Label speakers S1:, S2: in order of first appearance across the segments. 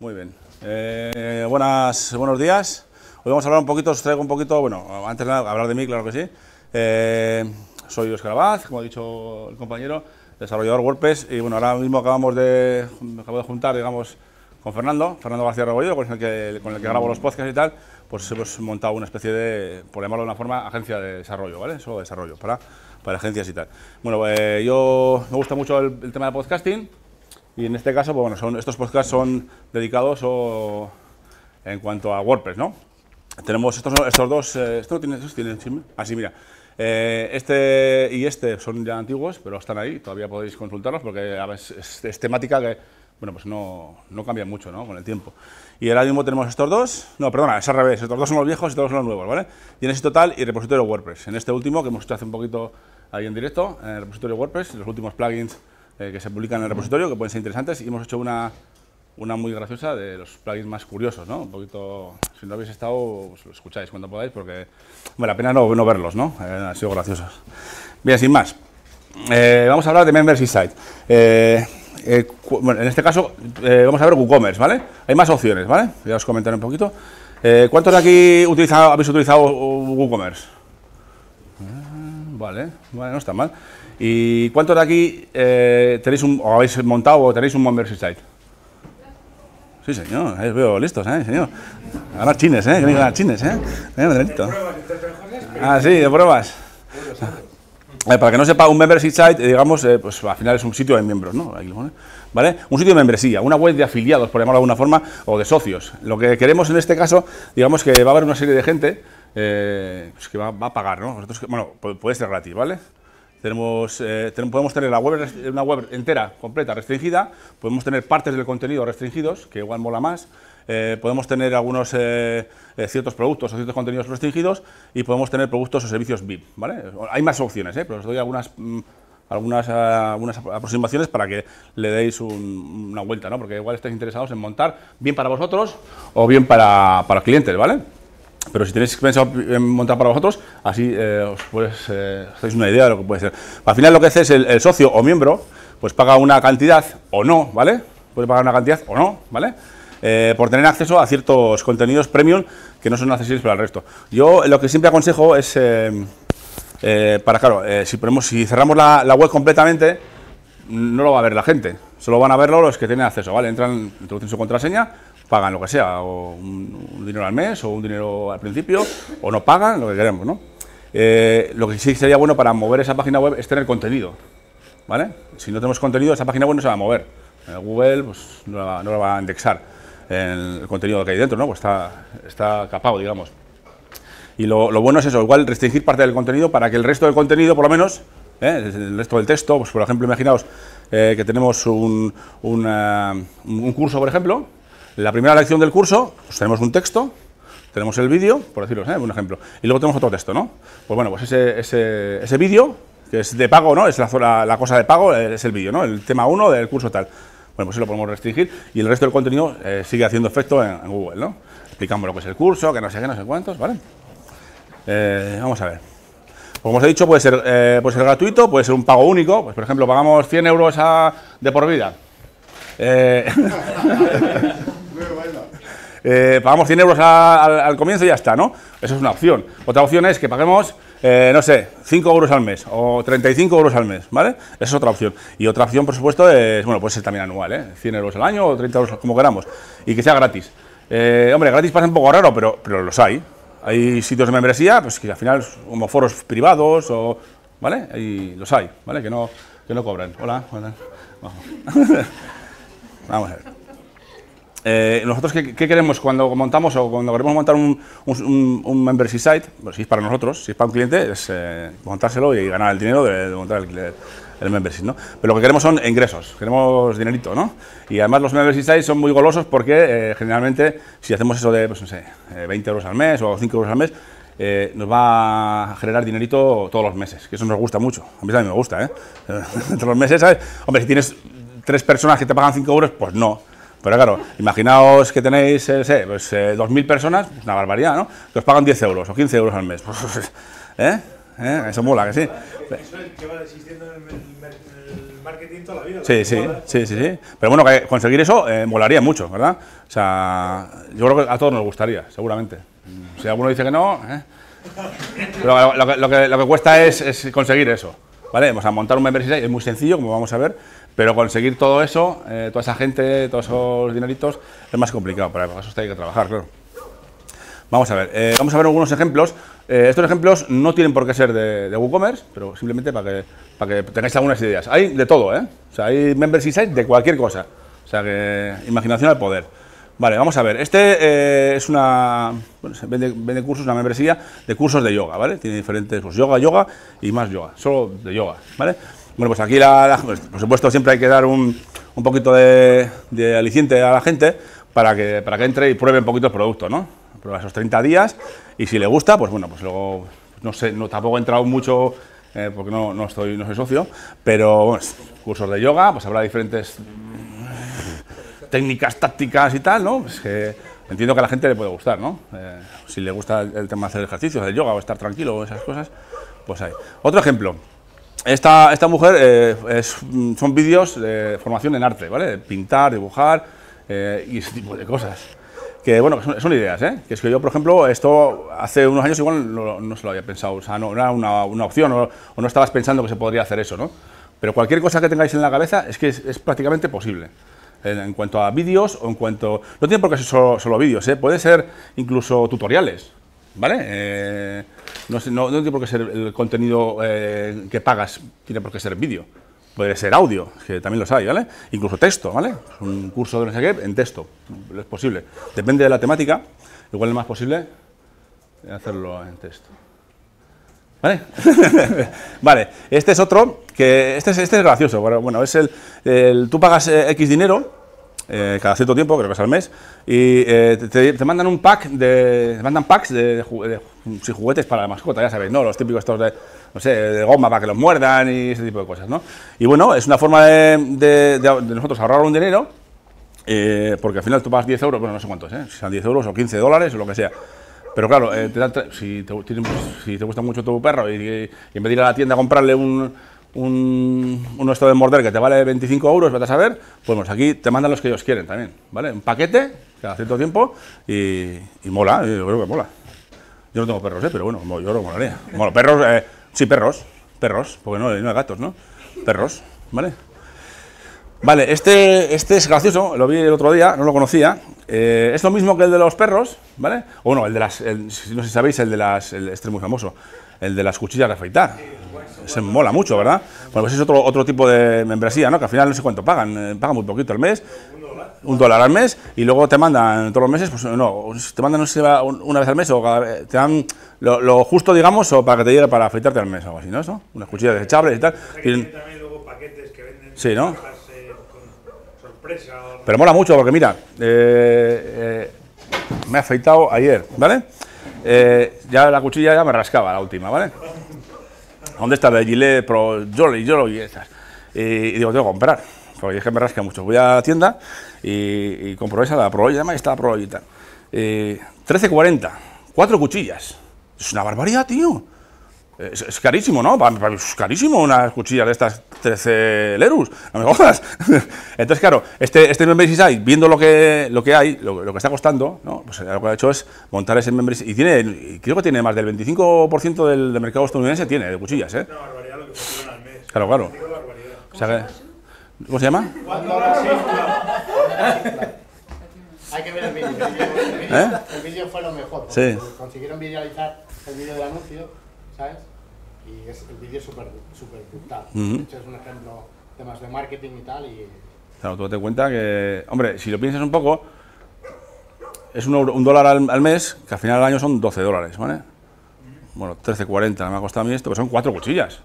S1: Muy bien. Eh, buenas, buenos días. Hoy vamos a hablar un poquito, os traigo un poquito, bueno, antes de nada, hablar de mí, claro que sí. Eh, soy Oscar Abad, como ha dicho el compañero, desarrollador WordPress, y bueno, ahora mismo acabamos de, acabo de juntar, digamos, con Fernando, Fernando García Rebolledo, con el que, con el que grabo los podcasts y tal, pues hemos montado una especie de, por llamarlo de una forma, agencia de desarrollo, ¿vale? Solo desarrollo, para, para agencias y tal. Bueno, eh, yo me gusta mucho el, el tema de podcasting, y en este caso, pues bueno, son, estos podcasts son dedicados o, en cuanto a WordPress, ¿no? Tenemos estos, estos dos, eh, ¿esto tiene, estos tienen chisme? Ah, sí, mira. Eh, este y este son ya antiguos, pero están ahí, todavía podéis consultarlos porque a veces es, es temática que, bueno, pues no, no cambia mucho, ¿no? Con el tiempo. Y ahora mismo tenemos estos dos, no, perdona, es al revés, estos dos son los viejos y estos son los nuevos, ¿vale? Genesis Total y repositorio WordPress. En este último, que hemos hecho hace un poquito ahí en directo, en el repositorio WordPress, los últimos plugins eh, que se publican en el repositorio, que pueden ser interesantes, y hemos hecho una, una muy graciosa de los plugins más curiosos, ¿no? Un poquito, si no habéis estado, pues lo escucháis cuando podáis, porque vale la pena no, no verlos, ¿no? Eh, han sido graciosos. Bien, sin más, eh, vamos a hablar de Membership Site. Eh, eh, bueno, en este caso, eh, vamos a ver WooCommerce, ¿vale? Hay más opciones, ¿vale? Ya os comentaré un poquito. Eh, ¿Cuántos de aquí utilizado, habéis utilizado WooCommerce? vale, vale, no está mal. ¿Y cuántos de aquí eh, tenéis un, o habéis montado o tenéis un membership site? Sí, señor, ahí os veo listos, ¿eh, señor? Ganar chines, ¿eh? Queréis ganar chines, ¿eh? Venga, Danielito. Ah, sí, de pruebas. Eh, para que no sepa, un membership site, eh, digamos, eh, pues al final es un sitio de miembros, ¿no? ¿Vale? Un sitio de membresía, una web de afiliados, por llamarlo de alguna forma, o de socios. Lo que queremos en este caso, digamos que va a haber una serie de gente eh, pues que va, va a pagar, ¿no? Nosotros, bueno, pu- puede ser gratis, ¿vale? Tenemos, eh, podemos tener la web, una web entera, completa, restringida, podemos tener partes del contenido restringidos, que igual mola más, eh, podemos tener algunos eh, ciertos productos o ciertos contenidos restringidos y podemos tener productos o servicios VIP, ¿vale? Hay más opciones, pero os doy algunas, mm, algunas, ah, algunas aproximaciones para que le deis un- una vuelta, ¿no? porque igual estáis interesados en montar bien para vosotros o bien para, para clientes, ¿vale? Pero si tenéis pensado en montar para vosotros, así eh, os pues, eh, hacéis una idea de lo que puede ser. Al final lo que hace es el, el socio o miembro, pues paga una cantidad o no, ¿vale? Puede pagar una cantidad o no, ¿vale? Eh, por tener acceso a ciertos contenidos premium que no son accesibles para el resto. Yo lo que siempre aconsejo es, eh, eh, para claro, eh, si, ponemos, si cerramos la, la web completamente, no lo va a ver la gente, solo van a verlo los que tienen acceso, ¿vale? Entran, introducen su contraseña, pagan lo que sea, o un, un dinero al mes, o un dinero al principio, o no pagan, lo que queremos, ¿no? Eh, lo que sí sería bueno para mover esa página web es tener contenido, ¿vale? Si no tenemos contenido, esa página web no se va a mover. Eh, Google pues, no, la, no la va a indexar el contenido que hay dentro, ¿no? Pues está, está capado, digamos. Y lo, lo bueno es eso, igual restringir parte del contenido para que el resto del contenido, por lo menos, ¿eh? el resto del texto, pues por ejemplo, imaginaos eh, que tenemos un, una- un curso, por ejemplo, la primera lección del curso, pues tenemos un texto, tenemos el vídeo, por decirlo, ¿eh? un ejemplo, y luego tenemos otro texto, ¿no? Pues bueno, pues ese, vídeo, que es de pago, ¿no? Es la, cosa de pago, eh, es el vídeo, ¿no? El tema 1 del curso tal. Bueno, pues eso lo podemos restringir y el resto del contenido eh, sigue haciendo efecto en, Google, ¿no? Explicamos lo que es el curso, que no sé qué, no sé cuántos, ¿vale? Eh, vamos a ver. Como os he dicho, puede ser, eh, puede gratuito, puede ser un pago único. Pues, por ejemplo, pagamos 100 euros de por vida. Eh, pagamos 100 euros al, al comienzo y ya está, ¿no? Eso es una opción. Otra opción es que paguemos, eh, no sé, 5 euros al mes o 35 euros al mes, ¿vale? Esa es otra opción. Y otra opción, por supuesto, es, bueno, puede ser también anual, ¿eh? 100 euros al año o 30 euros, como queramos. Y que sea gratis. Eh, hombre, gratis pasa un poco raro, pero, pero los hay. Hay sitios de membresía, pues que al final, como foros privados o... ¿Vale? Y los hay, ¿vale? Que no, que no cobran. Hola, hola. Vamos a ver. Eh, nosotros, ¿qué, queremos cuando montamos o cuando queremos montar un, un, membership site? Pues si es para nosotros, si es para un cliente, es eh, montárselo y ganar el dinero de, montar el, el membership, ¿no? Pero lo que queremos son ingresos, queremos dinerito, ¿no? Y además los membership sites son muy golosos porque eh, generalmente si hacemos eso de, pues no sé, eh, 20 euros al mes o 5 euros al mes, eh, nos va a generar dinerito todos los meses, que eso nos gusta mucho. A mí también me gusta, ¿eh? todos los meses. Hombre, si tienes tres personas que te pagan 5 euros, pues no. Pero claro, imaginaos que tenéis, eh, sé, pues, eh, 2.000 personas, pues una barbaridad, ¿no? Que os pagan 10 euros o 15 euros al mes. ¿Eh? ¿Eh? Eso mola, que sí.
S2: Marketing toda la vida.
S1: Sí, sí, sí, sí, sí. Pero bueno, conseguir eso eh, molaría mucho, ¿verdad? O sea, yo creo que a todos nos gustaría, seguramente. Si alguno dice que no, ¿eh? Pero lo, que, lo, que, lo que cuesta es, es, conseguir eso, ¿vale? O sea, montar un membership es muy sencillo, como vamos a ver, pero conseguir todo eso, eh, toda esa gente, todos esos dineritos, es más complicado, para eso hay que trabajar, claro. Vamos a ver, eh, vamos a ver algunos ejemplos. Eh, estos ejemplos no tienen por qué ser de, de WooCommerce, pero simplemente para que, para que tengáis algunas ideas. Hay de todo, ¿eh? O sea, hay membership sites de cualquier cosa. O sea, que imaginación al poder. Vale, vamos a ver. Este eh, es una. Vende, vende, cursos, una membresía de cursos de yoga, ¿vale? Tiene diferentes, pues yoga, yoga y más yoga, solo de yoga, ¿vale? Bueno, pues aquí, la, pues, por supuesto, siempre hay que dar un, un poquito de, de, aliciente a la gente para que, para que entre y pruebe un poquito el producto, ¿no? Prueba esos 30 días y si le gusta, pues bueno, pues luego, no sé, no, tampoco he entrado mucho eh, porque no, no, estoy, no soy socio, pero bueno, cursos de yoga, pues habrá diferentes técnicas, tácticas y tal, ¿no? Pues que entiendo que a la gente le puede gustar, ¿no? Eh, si le gusta el, tema de hacer ejercicios, del yoga o estar tranquilo o esas cosas, pues hay. Otro ejemplo. Esta, esta mujer eh, es, son vídeos de formación en arte, ¿vale? Pintar, dibujar eh, y ese tipo de cosas. Que bueno, son, son, ideas, ¿eh? Que es que yo, por ejemplo, esto hace unos años igual no, no se lo había pensado, o sea, no, no era una, una opción o, o, no estabas pensando que se podría hacer eso, ¿no? Pero cualquier cosa que tengáis en la cabeza es que es, es prácticamente posible en, cuanto a vídeos o en cuanto... No tiene por qué ser solo, vídeos, ¿eh? puede ser incluso tutoriales, ¿vale? Eh, no, no, no, tiene por qué ser el contenido eh, que pagas, tiene por qué ser vídeo. Puede ser audio, que también los hay, ¿vale? Incluso texto, ¿vale? Un curso de no sé en texto, es posible. Depende de la temática, igual es más posible hacerlo en texto. ¿Vale? vale, este es otro, que este es, este es gracioso, bueno, es el, el tú pagas eh, X dinero, eh, cada cierto tiempo, creo que es al mes, y eh, te, mandan un pack de, te mandan packs de, de, de, de, juguetes para la mascota, ya sabéis, ¿no? Los típicos estos de, no sé, de goma para que los muerdan y ese tipo de cosas, ¿no? Y bueno, es una forma de, nosotros ahorrar un dinero, eh, porque al final tú pagas 10 euros, bueno, no sé cuántos, ¿eh? Si son 10 euros o 15 dólares o lo que sea, pero claro, eh, te dan, si, te, si, te, gusta mucho tu perro y, en vez de ir a la tienda a comprarle un, un, un de morder que te vale 25 euros, vete a saber, pues aquí te mandan los que ellos quieren también, ¿vale? Un paquete cada cierto tiempo y, y mola, yo creo que mola. Yo no tengo perros, ¿eh? pero bueno, yo que molaría. Bueno, perros, eh, sí, perros, perros, porque no, no hay gatos, ¿no? Perros, ¿vale? Vale, este, este es gracioso, lo vi el otro día, no lo conocía. Eh, es lo mismo que el de los perros, ¿vale? O bueno, el de las, el, no sé si sabéis, el de las, el, este es muy famoso, el de las cuchillas de afeitar. Se mola mucho, ¿verdad? Bueno, pues es otro, otro tipo de membresía, ¿no? Que al final no sé cuánto pagan, eh, pagan muy poquito al mes, un dólar al mes, y luego te mandan todos los meses, pues no, te mandan no sé, una vez al mes o cada, te dan lo, lo, justo, digamos, o para que te llegue para afeitarte al mes o algo así, ¿no? Eso, unas cuchillas desechables y tal.
S2: Tienen también luego paquetes que venden.
S1: Sí, ¿no? Pero mola mucho porque mira, eh, eh, me he afeitado ayer, ¿vale? Eh, ya la cuchilla ya me rascaba la última, ¿vale? ¿Dónde está la Gillette Pro Jolly, y? Y, digo, tengo que comprar, porque es que me rasca mucho. Voy a la tienda y, y compro esa, la Pro, además está la Pro y tal. 13.40, cuatro cuchillas. Es una barbaridad, tío. Es, es, carísimo, ¿no? Es carísimo una cuchilla de estas 13 lerus, no me jodas. Entonces, claro, este, este Membership Site, viendo lo que, lo que hay, lo, lo, que está costando, ¿no? pues lo que ha hecho es montar ese Membership y tiene, creo que tiene más del 25% del, del, mercado estadounidense, tiene de cuchillas, ¿eh?
S2: Una barbaridad lo que al mes.
S1: Claro, claro. O sea que, ¿Cómo se llama?
S3: Hay que ver el vídeo.
S1: ¿Eh?
S3: El vídeo fue lo mejor.
S1: Sí.
S3: Consiguieron visualizar el vídeo del anuncio, ¿sabes? y es, el vídeo es súper super brutal. Uh -huh. De hecho, es un ejemplo de temas de marketing y tal. Y...
S1: Claro, tú te cuenta que, hombre, si lo piensas un poco, es un, euro, un dólar al, al, mes, que al final del año son 12 dólares, ¿vale? Bueno, 13.40 me ha costado a mí esto, pero son cuatro cuchillas.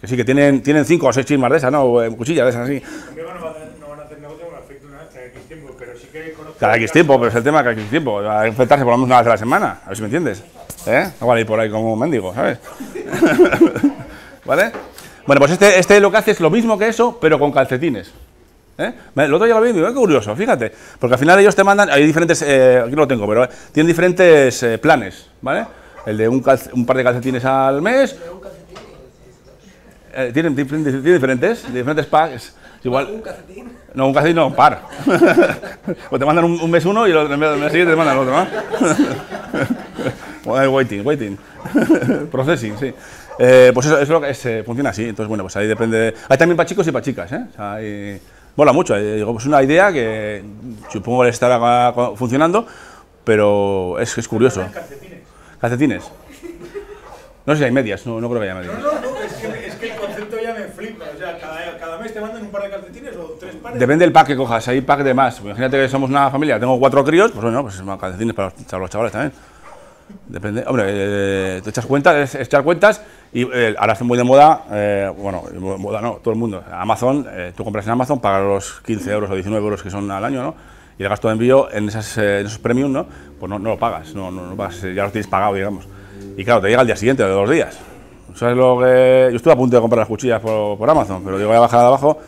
S1: Que sí, que tienen, tienen cinco o seis chismas de esas, ¿no? Cuchillas de esas así.
S2: No van a hacer negocio con efecto una cada X tiempo, pero sí que conozco...
S1: Cada X tiempo, pero es el tema, cada X tiempo. A enfrentarse por lo menos una vez a la semana, a ver si me entiendes. ¿Eh? No vale ir por ahí como un mendigo, ¿sabes? ¿Vale? Bueno, pues este, este lo que hace es lo mismo que eso, pero con calcetines. ¿Eh? El otro día lo vi y qué curioso, fíjate. Porque al final ellos te mandan, hay diferentes, eh, aquí no lo tengo, pero tienen diferentes eh, planes, ¿vale? El de un, un, par de calcetines al mes. Eh, ¿tienen, tienen, tienen diferentes? Diferentes packs. Igual,
S4: Un calcetín.
S1: no, un calcetín no, un par. o te mandan un, un mes uno y el mes siguiente te mandan el otro, ¿no? Waiting, waiting. Processing, sí. Eh, pues eso, eso es lo que es, eh, funciona así. Entonces, bueno, pues ahí depende. de- Hay también para chicos y para chicas, ¿eh? O sea, hay- mola mucho. eh, digo, pues una idea que supongo que estará funcionando, pero es, es curioso.
S2: Calcetines.
S1: Calcetines. No sé si hay medias, no, no creo que haya medias.
S2: No, no, no, es que, es que el concepto ya me flipa. O sea, cada, cada mes te mandan un par de calcetines o tres pares.
S1: Depende del pack que cojas, hay pack de más. Imagínate que somos una familia, tengo cuatro críos, pues bueno, pues calcetines para los, para los chavales también. Depende, hombre, eh, te echas cuentas, es, es echar cuentas y eh, ahora está muy de moda, eh, bueno, moda no, todo el mundo. Amazon, eh, tú compras en Amazon, pagas los 15 euros o 19 euros que son al año, ¿no? Y el gasto de envío en, esas, eh, en esos premium, ¿no? Pues no, no lo pagas, no, no, no pagas, ya lo tienes pagado, digamos. Y claro, te llega al día siguiente, de dos días. ¿Sabes lo que.? Yo estuve a punto de comprar las cuchillas por, por Amazon, pero digo, voy a bajar de abajo,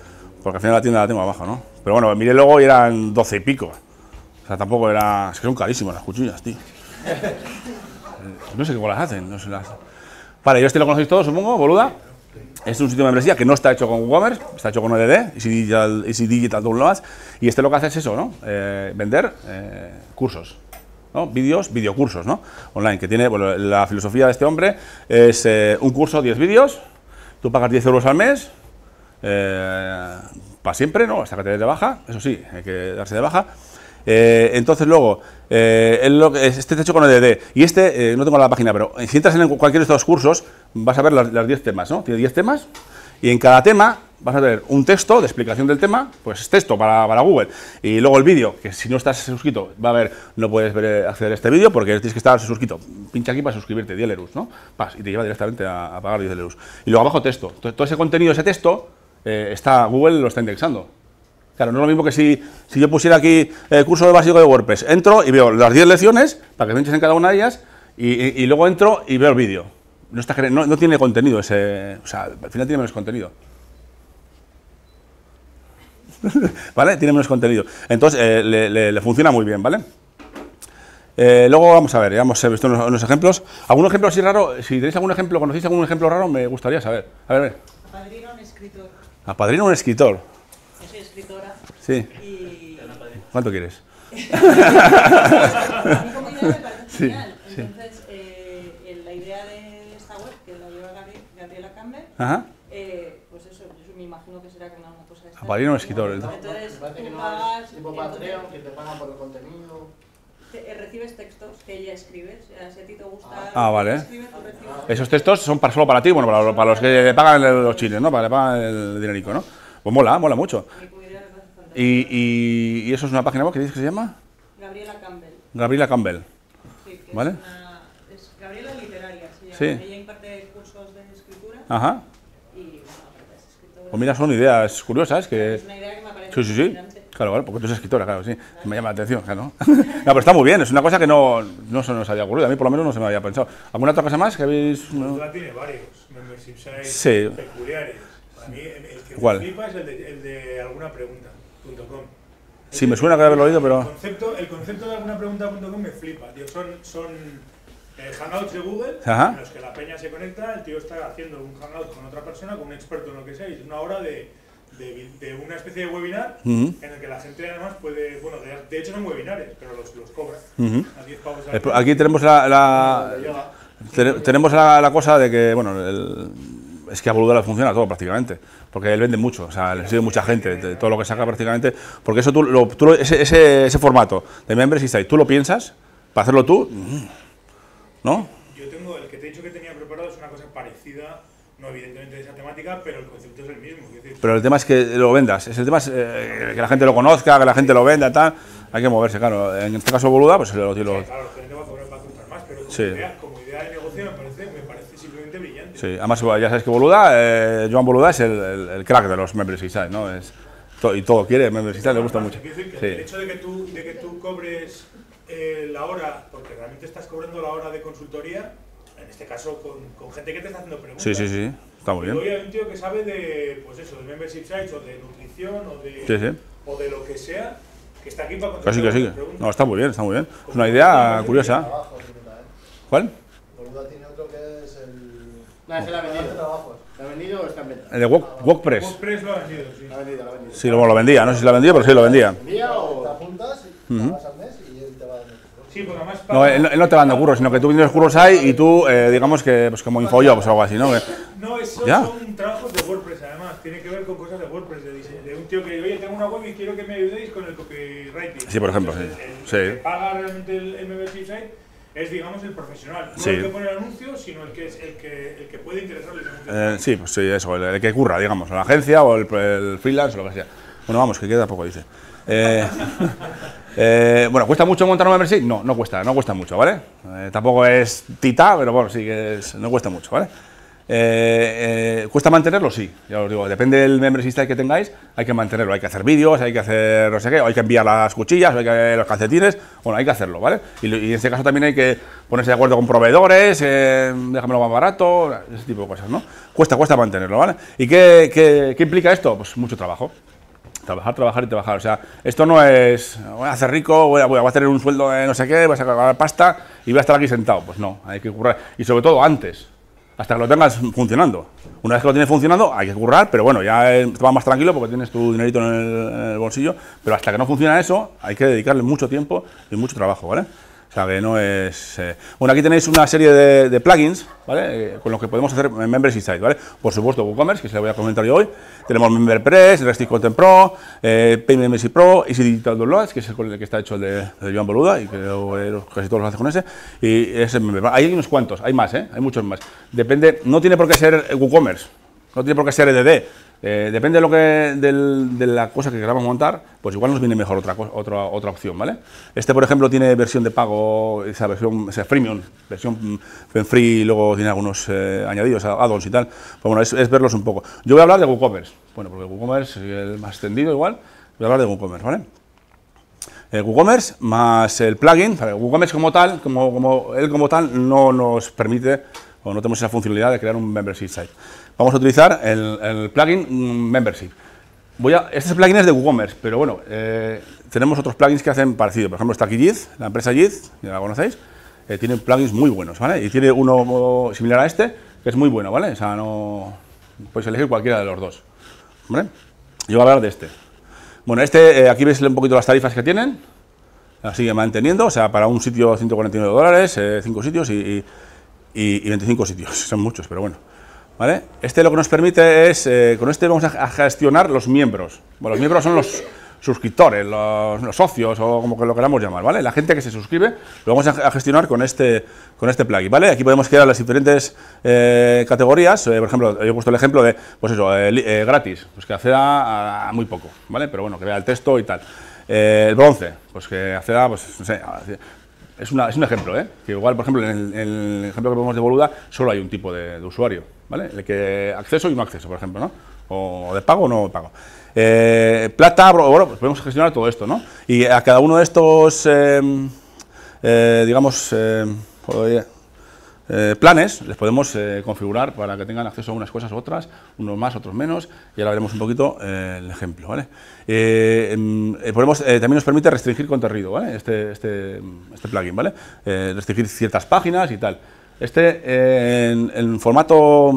S1: porque al final la tienda la tengo abajo, ¿no? Pero bueno, miré luego y eran 12 y pico. O sea, tampoco era. Es que son carísimas las cuchillas, tío. No sé cómo las hacen, no sé las. Vale, yo este lo conocéis todos, supongo, boluda. Es un sitio de membresía que no está hecho con WooCommerce, está hecho con ODD, Easy Digital, Easy Digital Downloads. Y este lo que hace es eso, ¿no? Eh, vender eh, cursos, ¿no? Vídeos, videocursos, ¿no? Online, que tiene, bueno, la filosofía de este hombre es eh, un curso, 10 vídeos, tú pagas 10 euros al mes, para siempre, ¿no? Hasta que te des de baja, eso sí, hay que darse de baja. Eh, entonces luego, eh, que- este está hecho con EDD y este, eh, no tengo la página, pero si entras en cualquiera de estos cursos vas a ver las 10 temas, ¿no? Tiene 10 temas y en cada tema vas a ver un texto de explicación del tema, pues es texto para, para Google y luego el vídeo, que si no estás suscrito va a ver, no puedes ver, eh, acceder a este vídeo porque tienes que estar suscrito. Pincha aquí para suscribirte, 10 euros, ¿no? Pas, y te lleva directamente a, a pagar 10 euros. Y luego abajo texto. Todo ese contenido, ese texto, eh, está Google lo está indexando. Claro, no es lo mismo que si, si yo pusiera aquí el curso de básico de WordPress. Entro y veo las 10 lecciones, para que pinches en cada una de ellas, y, y- y luego entro y veo el vídeo. No, está no, no tiene contenido ese. O sea, al final tiene menos contenido. ¿Vale? Tiene menos contenido. Entonces, eh, le, le- le funciona muy bien, ¿vale? Eh, luego vamos a ver, ya hemos visto unos, unos ejemplos. ¿Algún ejemplo así raro? Si tenéis algún ejemplo, conocéis algún ejemplo raro, me gustaría saber. A ver, a ver.
S5: Padrino un escritor.
S1: Apadrina un escritor. Sí.
S5: y
S1: ¿Cuánto quieres?
S5: a mí como idea me parece
S1: Sí.
S5: Entonces, eh, la idea de esta web, que la lleva Gabri- Gabriela Campbell,
S1: Ajá.
S5: eh, pues eso, yo me imagino que será con alguna cosa de esta.
S1: Apadrina un escritor,
S3: No,
S1: entonces.
S5: Tú
S3: no
S5: pagas,
S3: es tipo
S5: entonces-
S3: Patreon, que te pagan por el contenido.
S5: te- eh, recibes textos que ella escribe. Si a ti te gusta.
S1: Ah,
S5: que
S1: vale.
S5: escribe, tú
S1: Esos textos son para, solo para ti, bueno, para, para los que le pagan los chiles, ¿no? Para que le pagan el dinerico, ¿no? Pues mola, mola mucho. Y, y- y eso es una página web que dices que se llama
S5: Gabriela Campbell.
S1: Gabriela Campbell.
S5: Sí, que
S1: ¿Vale?
S5: es, una, es Gabriela Literaria, se llama.
S1: Sí.
S5: Ella imparte cursos de escritura
S1: Ajá.
S5: y bueno, aparte es escritora.
S1: Pues mira, son ideas curiosas que...
S5: Es una idea que me parece
S1: Sí, sí, sí. Claro, claro, porque tú eres escritora, claro, sí. Me llama la atención, claro. No, pero está muy bien, es una cosa que no, no se nos había ocurrido. A mí por lo menos no se me había pensado. ¿Alguna otra cosa más que habéis...? no?
S2: Tiene varios membership sites
S1: Sí.
S2: peculiares. Para mí, el que
S1: ¿Cuál?
S2: me flipa es el de, el de algunapregunta.com.
S1: Sí, me suena que haberlo oído,
S2: El
S1: pero...
S2: concepto, el concepto de algunapregunta.com me flipa, tío. Son, son eh, hangouts de Google
S1: Ajá.
S2: en los que la peña se conecta, el tío está haciendo un hangout con otra persona, con un experto en lo que sea, y es una hora de, de, una especie de webinar en el que la gente además puede, bueno, de, de hecho son webinares, pero los, los cobra
S1: Ujú.
S2: a 10 pavos al
S1: El pro-
S2: mes.
S1: Aquí tenemos la, la-. Tene- tenemos la, la cosa de que, bueno, el- es que a Boluda le funciona todo prácticamente, porque él vende mucho, o sea, le sigue mucha gente, de todo lo que saca prácticamente, porque eso tú, lo- tú ese, ese, ese formato de Members Site, tú lo piensas, para hacerlo tú, mm, ¿no?
S2: Yo tengo, el que te he dicho que tenía preparado es una cosa parecida, no evidentemente de esa temática, pero el concepto es el mismo. Es decir,
S1: Pero el tema es que lo vendas, es el tema es eh, que la gente lo conozca, que la gente lo venda, tal, hay que moverse, claro. En este caso Boluda, pues lo, lo-
S2: claro, la gente va a cobrar, va a más, pero como,
S1: Sí.
S2: idea, como idea de negocio me parece, me parece simplemente brillante.
S1: Sí, además ya sabes que Boluda, eh, Joan Boluda es el, el- el crack de los Members Site, ¿no? Es, to- y todo quiere, Members Site le gusta mucho.
S2: Decir que El
S1: Sí.
S2: hecho de que tú, de que tú cobres eh, la hora, porque realmente estás cobrando la hora de consultoría, en este caso con, con gente que te está haciendo preguntas.
S1: Sí, sí, sí, está muy bien.
S2: hoy hay un tío que sabe de, pues eso, de membership sites o de nutrición o de,
S1: Sí, sí.
S2: o de lo que sea, que está aquí para contestar
S1: sí, que sí.
S2: vuestras preguntas.
S1: No, está muy bien, está muy bien. Es una idea curiosa.
S6: Trabajo, también.
S1: ¿Cuál?
S6: Boluda tiene otro que el.
S3: Ese la ha vendido.
S6: Trabajos.
S3: ¿Lo ha vendido o está en venta?
S1: El de Wok- WordPress.
S2: WordPress lo ha vendido, sí.
S3: Lo ha vendido, lo ha vendido.
S1: Sí, lo, lo vendía, no sé si lo vendía, pero sí lo vendía.
S3: ¿Vendía
S4: Te
S3: o...?
S4: apuntas y pagas al mes y él te va dando.
S2: Sí, porque además...
S1: No, él, él no te va dando curros, sino que tú tienes curros ahí y tú, eh, digamos que, pues como InfoJobs o algo así, ¿no? Que-
S2: No, eso
S1: ¿Ya?
S2: son trabajos de WordPress, además. Tiene que ver con cosas de WordPress, de, diseño, de un tío que, oye, tengo una web y quiero que me ayudéis con el copywriting.
S1: Sí, por ejemplo,
S2: Entonces,
S1: sí.
S2: El, el
S1: Sí.
S2: que paga realmente el, el membership site es, digamos, el profesional. No
S1: Sí.
S2: el que pone el anuncio, sino el que, es, el que, el que puede interesarle.
S1: Eh, sí, pues sí, eso, el, el que curra, digamos, o la agencia o el, el freelance o lo que sea. Bueno, vamos, que queda poco, dice. Eh, eh, bueno, ¿cuesta mucho montar un membership? No, no cuesta, no cuesta mucho, ¿vale? Eh, tampoco es tita, pero bueno, sí que es- no cuesta mucho, ¿vale? Eh, eh, ¿Cuesta mantenerlo? Sí, ya os digo, depende del membership que tengáis, hay que mantenerlo, hay que hacer vídeos, hay que hacer no sé qué, hay que enviar las cuchillas, hay que los calcetines, bueno, hay que hacerlo, ¿vale? Y en este caso también hay que ponerse de acuerdo con proveedores, eh, déjamelo más barato, ese tipo de cosas, ¿no? Cuesta, cuesta mantenerlo, ¿vale? ¿Y qué, qué- qué implica esto? Pues mucho trabajo. Trabajar, trabajar y trabajar. O sea, esto no es voy a hacer rico, voy a, voy a tener un sueldo de no sé qué, voy a sacar pasta y voy a estar aquí sentado. Pues no, hay que currar. Y sobre todo antes, hasta que lo tengas funcionando. Una vez que lo tienes funcionando, hay que currar, pero bueno, ya eh, te vas más tranquilo porque tienes tu dinerito en el, en el bolsillo. Pero hasta que no funciona eso, hay que dedicarle mucho tiempo y mucho trabajo, ¿vale? O sea, que no es... eh, Bueno, aquí tenéis una serie de, de plugins, ¿vale? Eh, con los que podemos hacer Membership Site, ¿vale? Por supuesto, WooCommerce, que se lo voy a comentar yo hoy. Tenemos MemberPress, Restic Content Pro, eh, Pay Membership Pro, Easy Digital Downloads, que es el el que está hecho el de, de Joan Boluda, y creo que los- casi todos los hace con ese. Y ese Hay unos cuantos, hay más, ¿eh? Hay muchos más. Depende, no tiene por qué ser WooCommerce, no tiene por qué ser EDD. Eh, depende de, lo que, de la cosa que queramos montar, pues igual nos viene mejor otra, otra, otra opción, ¿vale? Este, por ejemplo, tiene versión de pago, esa versión, esa freemium, versión mm, free, y luego tiene algunos eh, añadidos, add-ons y tal. Pues bueno, es, es verlos un poco. Yo voy a hablar de WooCommerce, bueno, porque WooCommerce es el más extendido igual, voy a hablar de WooCommerce, ¿vale? El WooCommerce más el plugin, el WooCommerce como tal, como, como él como tal, no nos permite o no tenemos esa funcionalidad de crear un membership site. Vamos a utilizar el, plugin mm, membership. Voy a, este plugin es de WooCommerce, pero bueno, eh, tenemos otros plugins que hacen parecido. Por ejemplo, está aquí Yiz, la empresa Yiz, ya la conocéis, eh, tiene plugins muy buenos, ¿vale? Y tiene uno similar a este, que es muy bueno, ¿vale? O sea, no podéis elegir cualquiera de los dos. Yo voy a hablar de este. Bueno, este, eh, aquí veis un poquito las tarifas que tienen, las sigue manteniendo, o sea, para un sitio 149 dólares, 5 sitios y, y- y- y 25 sitios, son muchos, pero bueno. ¿Vale? Este lo que nos permite es, eh, con este vamos a, gestionar los miembros. Bueno, los miembros son los suscriptores, los, socios o como que lo queramos llamar, ¿vale? La gente que se suscribe lo vamos a, gestionar con este, con este plugin, ¿vale? Aquí podemos crear las diferentes eh, categorías, eh, por ejemplo, yo he puesto el ejemplo de, pues eso, gratis, pues que acceda a, muy poco, ¿vale? Pero bueno, que vea el texto y tal. El bronce, pues que acceda, pues no sé, es, una- es un ejemplo, ¿eh? Que igual, por ejemplo, en el, ejemplo que ponemos de Boluda, solo hay un tipo de, usuario, ¿vale? El que acceso y no acceso, por ejemplo, ¿no? O de pago o no de pago. Eh, plata, bueno, pues podemos gestionar todo esto, ¿no? Y a cada uno de estos, eh, eh, digamos, eh, planes les podemos eh, configurar para que tengan acceso a unas cosas u otras, unos más, otros menos, y ahora veremos un poquito eh, el ejemplo, ¿vale? Em, podemos, también nos permite restringir contenido, ¿vale? Este, este, este plugin, ¿vale? Restringir ciertas páginas y tal. Este, en, formato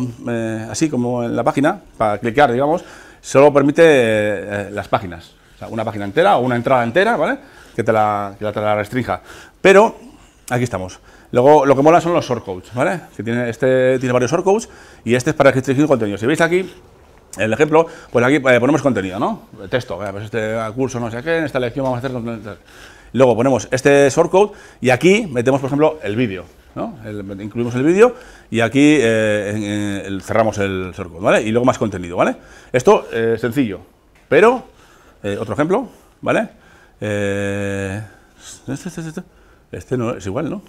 S1: así como en la página, para clicar, digamos, solo permite las páginas. Una página entera o una entrada entera, ¿vale? Que te la, que te la restrinja. Pero, aquí estamos. Luego, lo que mola son los shortcodes, ¿vale? Que tiene, este tiene varios shortcodes y este es para restringir contenido. Si veis aquí, el ejemplo, pues aquí eh, ponemos contenido, ¿no? Texto, eh, pues este curso no sé qué, en esta lección vamos a hacer... Luego ponemos este shortcode y aquí metemos, por ejemplo, el vídeo, ¿no? Incluimos el vídeo y aquí eh, el- cerramos el shortcode, ¿vale? Y luego más contenido, ¿vale? Esto eh, es sencillo, pero, eh, otro ejemplo, ¿vale? Eh, este, este, este, este no es igual, ¿no?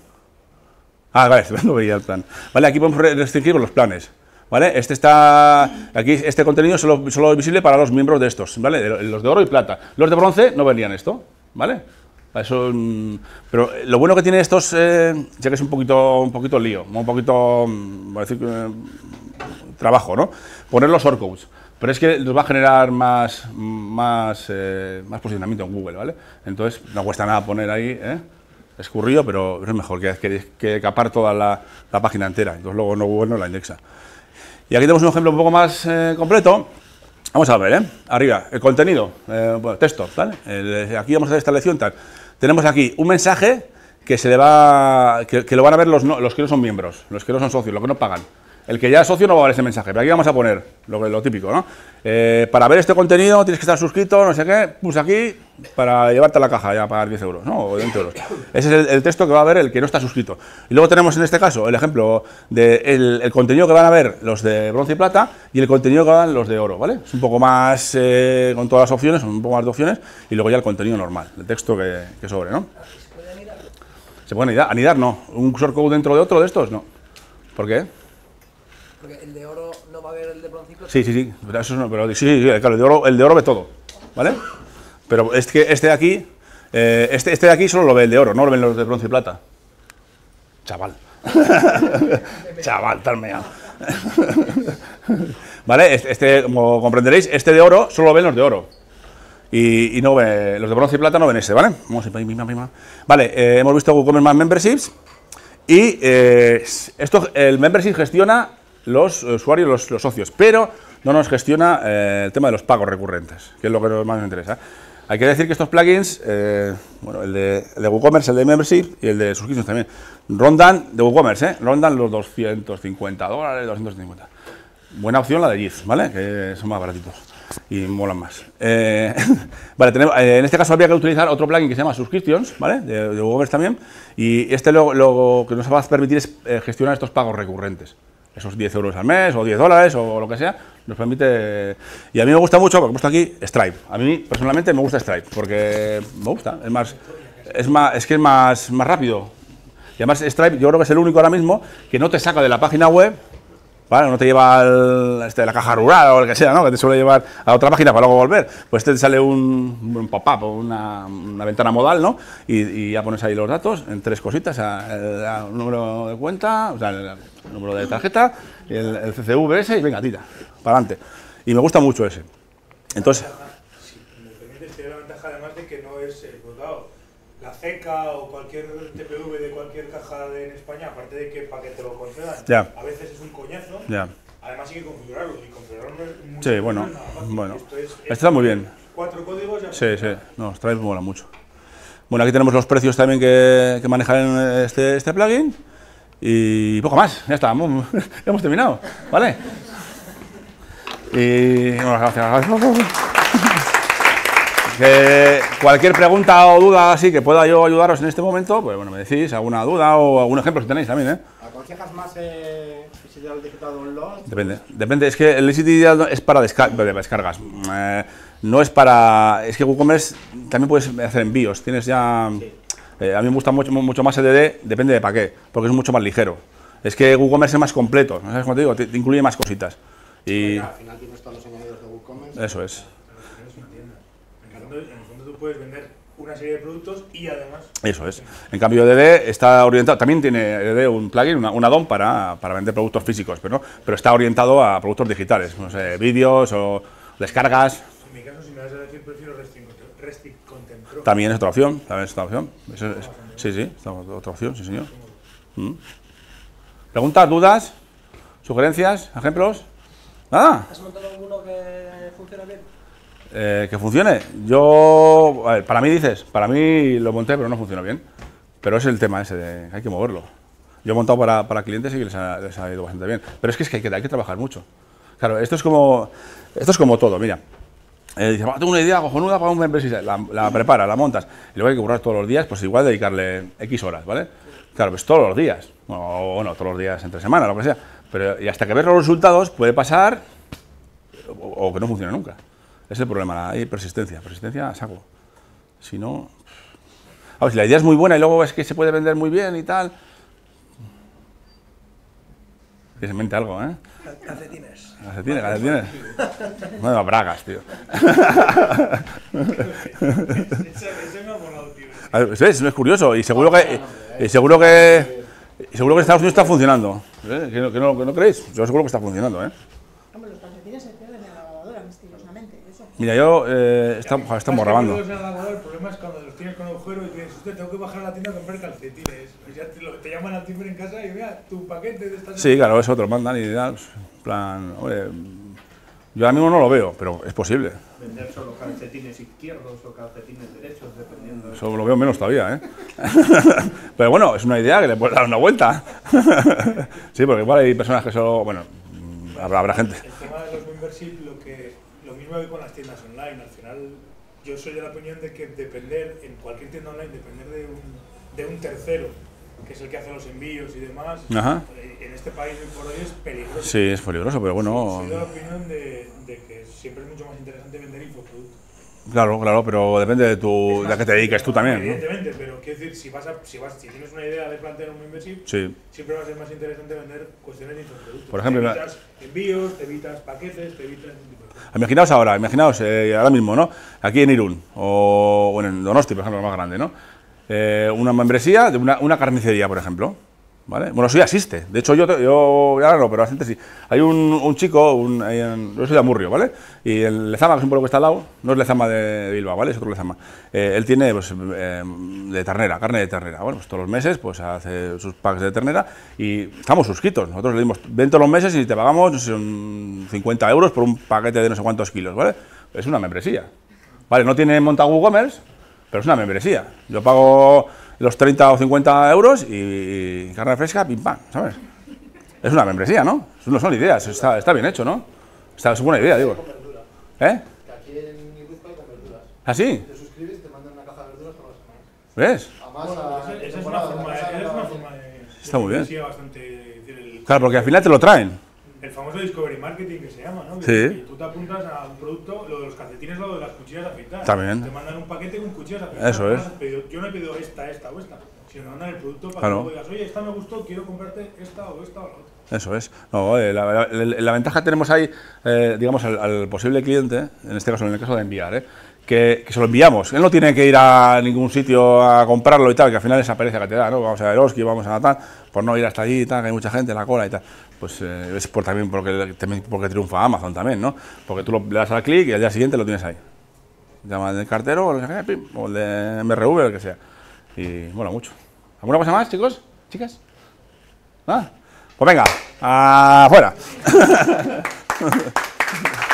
S1: Ah, vale, no veía el plan. Aquí podemos re- restringir los planes. ¿Vale? Este está. Aquí este contenido solo, solo es visible para los miembros de estos, ¿vale? Los de oro y plata. Los de bronce no verían esto, ¿vale? Mm, pero lo bueno que tiene estos, eh, ya que es un poquito, un poquito lío, un poquito, mm, decir, eh, trabajo, ¿no? Poner los shortcodes. Pero es que nos va a generar más, más, eh, más posicionamiento en Google, ¿vale? Entonces no cuesta nada poner ahí, ¿eh? Escurrido, pero es mejor que, que, capar toda la, la página entera. Entonces luego no, Google la indexa. Y aquí tenemos un ejemplo un poco más eh, completo. Vamos a ver, ¿eh? Arriba, el contenido, eh, bueno, texto, ¿vale? El- aquí vamos a hacer esta lección tal. Tenemos aquí un mensaje que se le va, que, que lo van a ver los, no- los que no son miembros, los que no son socios, los que no pagan. El que ya es socio no va a ver ese mensaje, pero aquí vamos a poner lo, lo típico, ¿no? Eh, para ver este contenido tienes que estar suscrito, no sé qué, puse aquí para llevarte a la caja ya a pagar 10 euros, ¿no? O 20 euros. Ese es el, texto que va a ver el que no está suscrito. Y luego tenemos en este caso el ejemplo del de el contenido que van a ver los de bronce y plata y el contenido que van los de oro, ¿vale? Es un poco más eh, con todas las opciones, un poco más de opciones y luego ya el contenido normal, el texto que, sobre, ¿no? ¿Se puede anidar? Anidar no. ¿Un shortcode dentro de otro de estos? No. ¿Por qué?
S6: Porque el de oro no va a ver el de bronce.
S1: Sí, sí, sí. Eso no, pero sí, sí, claro, el de oro, el de oro ve todo. ¿Vale? Pero es que este de aquí, eh, este, este de aquí solo lo ve el de oro, no lo ven los de bronce y plata. Chaval. Chaval, tal. ¿Vale? Este, este, como comprenderéis, este de oro solo lo ven los de oro. Y, no ve, los de bronce y plata no ven ese, ¿vale? Vamos a ir. Vale, eh, hemos visto WooCommerce más Memberships. Y eh, esto, el membership gestiona los usuarios, los, los socios, pero no nos gestiona eh, el tema de los pagos recurrentes, que es lo que nos más nos interesa. Hay que decir que estos plugins, eh, bueno, el de, el de WooCommerce, el de membership y el de suscripciones también, rondan, de WooCommerce, ¿eh? rondan los 250 dólares, 250. Buena opción la de GIF, ¿vale? Que son más baratitos y molan más. Eh, vale, tenemos, eh, en este caso habría que utilizar otro plugin que se llama Subscriptions, ¿vale? De, de WooCommerce también. Y este lo, lo que nos va a permitir es eh, gestionar estos pagos recurrentes. Esos 10 euros al mes o 10 dólares o lo que sea, nos permite... Y a mí me gusta mucho, porque he puesto aquí Stripe. A mí personalmente me gusta Stripe, porque me gusta, es más... Es, más, es que es más, más rápido. Y además Stripe yo creo que es el único ahora mismo que no te saca de la página web ¿vale? No te lleva al, este, la caja rural o lo que sea, ¿no? Que te suele llevar a otra página para luego volver. Pues te sale un, un pop-up o una, una ventana modal, ¿no? Y, ya pones ahí los datos en tres cositas, a- el, el número de cuenta, o sea, el, número de tarjeta, el, el CCV ese y venga, tira, para adelante. Y me gusta mucho ese. Entonces,
S2: no es, eh, pues, claro, la CECA o cualquier TPV de cualquier caja de, en España, aparte de que para que te lo concedan, a veces es un coñazo, además hay que configurarlo, y configurarlo es mucho
S1: Sí, bueno, bueno.
S2: Esto es-
S1: está muy bien.
S2: Cuatro códigos ya
S1: Sí, sí, no, Stripe mola mucho. Bueno, aquí tenemos los precios también que, que manejan este, este plugin. Y poco más, ya está, hemos, hemos terminado, ¿vale? Y bueno, gracias. Que cualquier pregunta o duda así que pueda yo ayudaros en este momento, pues bueno, me decís alguna duda o algún ejemplo si tenéis también, ¿eh?
S3: ¿Aconsejas más eh, digital digital download?
S1: Depende, depende. Es que el Digital es para desca- de descargas. Eh, no es para. Es que WooCommerce también puedes hacer envíos. Tienes ya. eh, a mí me gusta mucho, mucho más el DD, depende de para qué, porque es mucho más ligero. Es que WooCommerce es más completo, ¿no ¿sabes cómo te digo? Te, te incluye más cositas. Y
S3: Al final tienes todos los añadidos de WooCommerce.
S1: eso es.
S2: es una tienda. En el, fondo, en el fondo tú puedes vender una serie de productos y además
S1: Eso es. En cambio, DD está orientado, también tiene DD un plugin, una, un add-on para, para vender productos físicos, pero, no, pero está orientado a productos digitales, no sé, vídeos o descargas.
S2: en mi caso si me vas a decir prefiero Restrict Content Pro.
S1: También es otra opción, también es otra opción. Eso es- sí, sí, es otra opción, sí, señor. Mm. ¿Preguntas, dudas, sugerencias, ejemplos? ¿Nada?
S6: ¿Has montado alguno que funciona bien?
S1: Eh, ¿Que funcione? Yo, a ver, para mí dices, para mí lo monté, pero no funciona bien. Pero es el tema ese de hay que moverlo. Yo he montado para, para clientes y les ha, les ha ido bastante bien. Pero es que, es que hay, que hay que trabajar mucho. Claro, esto es como, esto es como todo, mira. Eh, dice, "Va, tengo una idea cojonuda para un membership, la, la prepara, la montas, y luego hay que currar todos los días, pues igual dedicarle X horas, ¿vale? Claro, pues todos los días, o bueno, todos los días entre semana, lo que sea, pero y hasta que ves los resultados puede pasar o, o que no funcione nunca. Es el problema, hay persistencia, persistencia a saco. Si no... A ver, si la idea es muy buena y luego es que se puede vender muy bien y tal... Que se mente algo, ¿eh?
S6: Calcetines.
S1: Calcetines, calcetines. No, bragas, tío.
S2: Ese, ese me ha molado, tío.
S1: ¿Ves? Es curioso y seguro que, y seguro que, y seguro que Estados Unidos está funcionando. ¿Eh? ¿Que, no, que no- que no creéis? Yo seguro que está funcionando, ¿eh?
S5: Hombre, los calcetines se pierden en la lavadora misteriosamente. Eso.
S1: Mira, yo eh, estamos,
S2: Más
S1: estamos grabando.
S2: el problema es cuando los tienes con agujero y tienes, usted, tengo que bajar a la tienda a comprar calcetines. Pues ya te, lo- te llaman al timbre en casa y vea, tu paquete de estas...
S1: Sí, claro, eso te lo mandan y tal. pues, En plan, hombre, yo ahora mismo no lo veo, pero es posible.
S7: Vender solo calcetines izquierdos o calcetines derechos, dependiendo. de-
S1: Eso lo veo menos todavía, ¿eh? Pero bueno, es una idea que le puedes dar una vuelta. Sí, porque igual hay personas que solo, bueno, habrá, habrá gente.
S2: El tema de los membership, lo, que, mismo que con las tiendas online. Al final, yo soy de la opinión de que depender, en cualquier tienda online, depender de un, de un tercero, que es el que hace los envíos y demás,
S1: Ajá.
S2: eh, en este país hoy por hoy es peligroso.
S1: Sí, es peligroso, pero bueno,
S2: Soy de la opinión de, de que siempre es mucho más interesante vender infoproductos.
S1: claro, claro, pero depende de tu, de a qué te dediques tú también, ¿no?
S2: Evidentemente, pero quiero decir, si, vas a, si, vas, si tienes una idea de plantear un membership,
S1: Sí,
S2: siempre va a ser más interesante vender cuestiones de infoproductos.
S1: Por ejemplo,
S2: te evitas envíos, te evitas paquetes, te evitas...
S1: Imaginaos ahora, imaginaos eh, ahora mismo, ¿no? Aquí en Irún, o en Donosti, por ejemplo, lo más grande, ¿no? Eh, una membresía de una carnicería, por ejemplo. ¿Vale? Bueno, eso ya existe. De hecho, yo, yo ahora no, pero bastante sí. Hay un, un chico, un, en- yo soy de Amurrio, ¿vale? Y el Lezama, que es un pueblo que está al lado, no es Lezama de Bilbao, ¿vale? Es otro Lezama. Eh, él tiene, pues, eh, de ternera, carne de ternera. Bueno, pues todos los meses, pues hace sus packs de ternera y estamos suscritos. Nosotros le dimos, ven todos los meses y te pagamos, no sé, un 50 euros por un paquete de no sé cuántos kilos, ¿vale? Es una membresía. Vale, no tiene montado WooCommerce, pero es una membresía. Yo pago los 30 o 50 euros y, carne fresca, pim pam, ¿sabes? Es una membresía, ¿no? No son ideas, está, está bien hecho, ¿no? Está, es buena idea, digo. ¿Eh?
S4: Que aquí en Guipúzcoa hay con verduras.
S1: ¿Ah, sí?
S4: Te suscribes y te mandan una caja de verduras todas las semanas.
S1: ¿Ves?
S2: Esa, es una forma, de...
S1: Está muy bien. Claro, porque al final te lo traen.
S2: El famoso Discovery Marketing que se llama, ¿no? Que,
S1: Sí.
S2: tú te apuntas a un producto, lo de los calcetines, lo de las cuchillas de afeitar.
S1: También.
S2: Te mandan un paquete con cuchillas de afeitar.
S1: Eso es.
S2: pedido- yo no he pedido esta, esta o esta, sino mandan el producto para
S1: Claro.
S2: que tú digas, oye, esta me gustó, quiero comprarte esta o esta o la otra.
S1: Eso es. No, eh, la, la- la- la ventaja que tenemos ahí, eh, digamos, al, al posible cliente, en este caso, en el caso de enviar, eh, que, se lo enviamos. Él no tiene que ir a ningún sitio a comprarlo y tal, que al final que te da, ¿no? Vamos a Eroski, vamos a tal, por no ir hasta allí y tal, que hay mucha gente en la cola y tal. Pues eh, es por, también, porque, también porque triunfa Amazon también, ¿no? Porque tú lo, le das al clic y al día siguiente lo tienes ahí. Llama del cartero o el, o el de MRV o el que sea. Y mola mucho. ¿Alguna cosa más, chicos? ¿Chicas? ¿Ah? Pues venga, afuera.